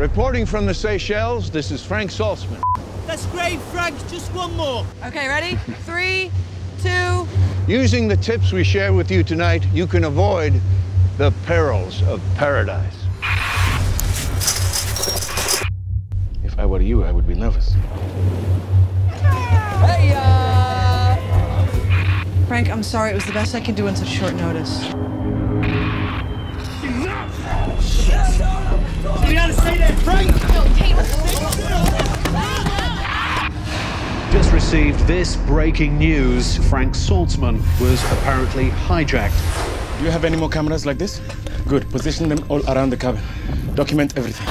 Reporting from the Seychelles, this is Frank Saltzman. That's great, Frank. Just one more. Okay, ready? Three, two. Using the tips we share with you tonight, you can avoid the perils of paradise. If I were you, I would be nervous. Hey, uh... Frank, I'm sorry. It was the best I could do on such short notice. Received this breaking news. Frank Saltzman was apparently hijacked. Do you have any more cameras like this? Good. Position them all around the cabin. Document everything.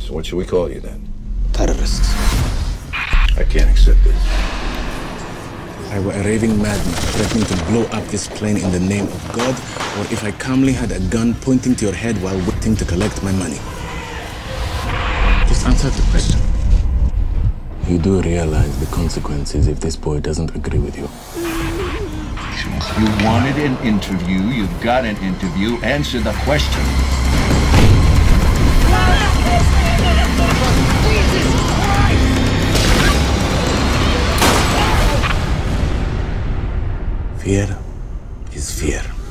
So what should we call you then? Terrorists. I can't accept this. I were a raving madman threatening to blow up this plane in the name of God, or if I calmly had a gun pointing to your head while waiting to collect my money. Just answer the question. You do realize the consequences if this boy doesn't agree with you. You wanted an interview, you've got an interview, answer the question. Fear is fear.